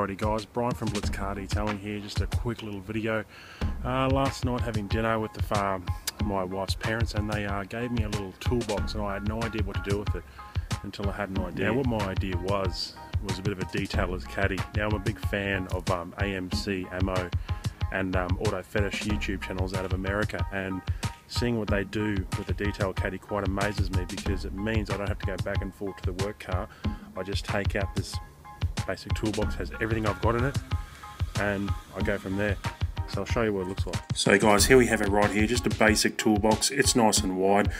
Alrighty guys, Brian from Blitz Car Detailing here, just a quick little video. Uh, last night having dinner with the farm, my wife's parents and they uh, gave me a little toolbox and I had no idea what to do with it until I had an idea. Now what my idea was, was a bit of a detailer's caddy. Now I'm a big fan of um, AMC, Ammo and um, Auto Fetish YouTube channels out of America and seeing what they do with the detail caddy quite amazes me because it means I don't have to go back and forth to the work car. I just take out this basic toolbox has everything I've got in it and I go from there so I'll show you what it looks like. So guys here we have it right here just a basic toolbox it's nice and wide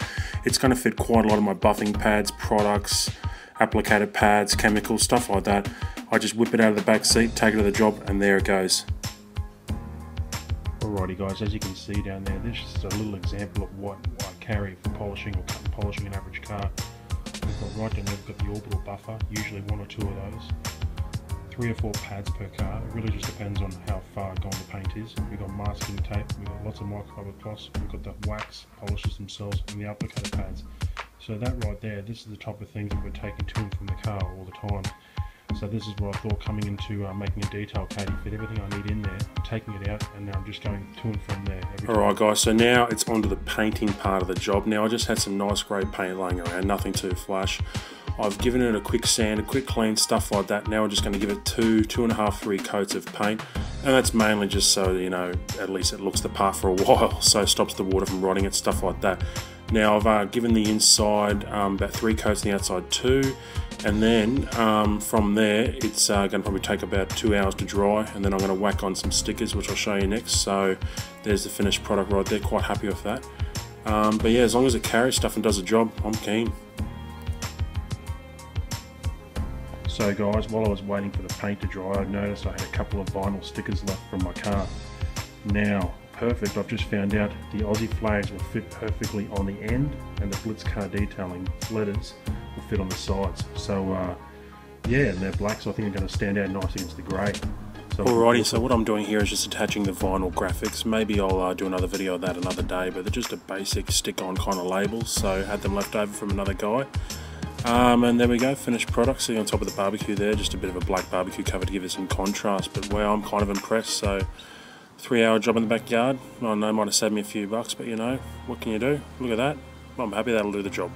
it's going to fit quite a lot of my buffing pads products applicator pads chemicals stuff like that I just whip it out of the back seat take it to the job and there it goes. Alrighty guys as you can see down there this is a little example of what I carry for polishing or cut and polishing an average car. We've got right down there, we've got the orbital buffer, usually one or two of those three or four pads per car. It really just depends on how far gone the paint is. We've got masking tape, we've got lots of microfiber cloths, we've got the wax polishes themselves and the applicator pads. So that right there, this is the type of things that we're taking to and from the car all the time. So this is what I thought coming into uh, making a detail caddy, fit everything I need in there, taking it out, and now I'm just going to and from there. Alright guys, so now it's onto the painting part of the job. Now I just had some nice grey paint laying around, nothing too flash. I've given it a quick sand, a quick clean, stuff like that. Now we're just going to give it two, two and a half, three coats of paint. And that's mainly just so, you know, at least it looks the part for a while, so stops the water from rotting it, stuff like that. Now I've uh, given the inside um, about three coats and the outside two. And then um, from there, it's uh, going to probably take about two hours to dry. And then I'm going to whack on some stickers, which I'll show you next. So there's the finished product right there, quite happy with that. Um, but yeah, as long as it carries stuff and does the job, I'm keen. So guys, while I was waiting for the paint to dry, I noticed I had a couple of vinyl stickers left from my car. Now, perfect, I've just found out the Aussie flags will fit perfectly on the end and the Blitz car detailing letters will fit on the sides. So uh, yeah, and they're black, so I think they're going to stand out nice against the grey. So Alrighty, so what I'm doing here is just attaching the vinyl graphics. Maybe I'll uh, do another video of that another day, but they're just a basic stick-on kind of labels, so had them left over from another guy. Um, and there we go, finished product sitting on top of the barbecue there, just a bit of a black barbecue cover to give it some contrast, but wow, I'm kind of impressed, so three hour job in the backyard, I know might have saved me a few bucks, but you know, what can you do? Look at that, I'm happy that'll do the job.